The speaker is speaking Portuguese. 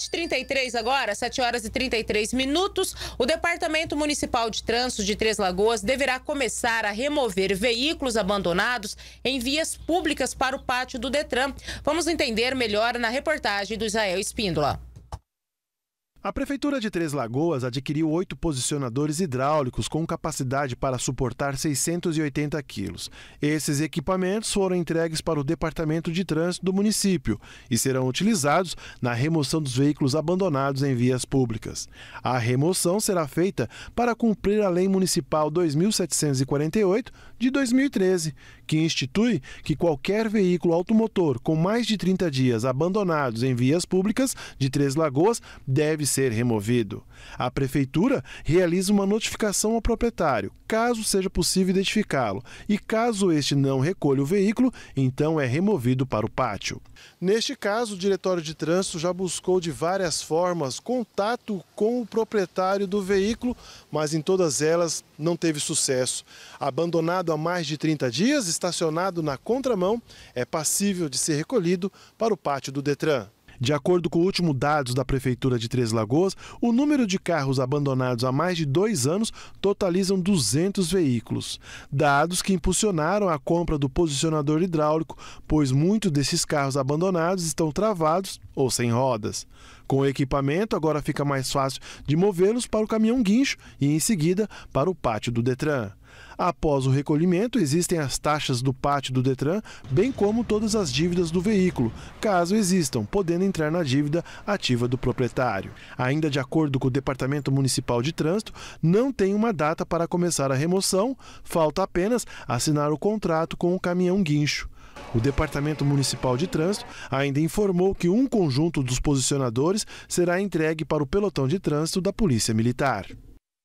7h33 agora, 7 horas e 33 minutos. O Departamento Municipal de Trânsito de Três Lagoas deverá começar a remover veículos abandonados em vias públicas para o pátio do Detran. Vamos entender melhor na reportagem do Israel Espíndola. A Prefeitura de Três Lagoas adquiriu oito posicionadores hidráulicos com capacidade para suportar 680 quilos. Esses equipamentos foram entregues para o Departamento de Trânsito do município e serão utilizados na remoção dos veículos abandonados em vias públicas. A remoção será feita para cumprir a Lei Municipal 2748 de 2013, que institui que qualquer veículo automotor com mais de 30 dias abandonados em vias públicas de Três Lagoas deve ser removido. A Prefeitura realiza uma notificação ao proprietário, caso seja possível identificá-lo, e caso este não recolha o veículo, então é removido para o pátio. Neste caso, o Diretório de Trânsito já buscou de várias formas contato com o proprietário do veículo, mas em todas elas não teve sucesso. Abandonado há mais de 30 dias, estacionado na contramão, é passível de ser recolhido para o pátio do Detran. De acordo com o último dados da Prefeitura de Três Lagoas, o número de carros abandonados há mais de dois anos totalizam 200 veículos. Dados que impulsionaram a compra do posicionador hidráulico, pois muitos desses carros abandonados estão travados ou sem rodas. Com o equipamento, agora fica mais fácil de movê-los para o caminhão guincho e, em seguida, para o pátio do Detran. Após o recolhimento, existem as taxas do pátio do Detran, bem como todas as dívidas do veículo, caso existam, podendo entrar na dívida ativa do proprietário. Ainda de acordo com o Departamento Municipal de Trânsito, não tem uma data para começar a remoção, falta apenas assinar o contrato com o caminhão guincho. O Departamento Municipal de Trânsito ainda informou que um conjunto dos posicionadores será entregue para o pelotão de trânsito da Polícia Militar.